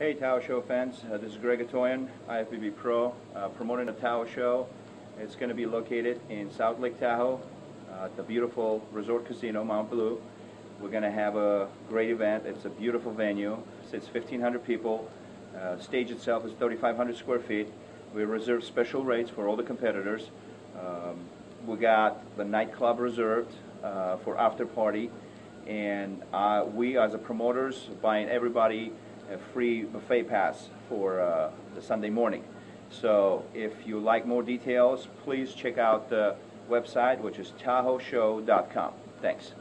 Hey, Tahoe Show fans. Uh, this is Greg Atoyan, IFBB Pro, uh, promoting the Tahoe Show. It's going to be located in South Lake Tahoe, uh, at the beautiful resort casino, MontBleu. We're going to have a great event. It's a beautiful venue. It's 1,500 people. Uh, stage itself is 3,500 square feet. We reserve special rates for all the competitors. Um, we got the nightclub reserved uh, for after party, and uh, we, as a promoters, buying everybody a free buffet pass for uh, the Sunday morning. So if you like more details, please check out the website, which is tahoeshow.com. Thanks.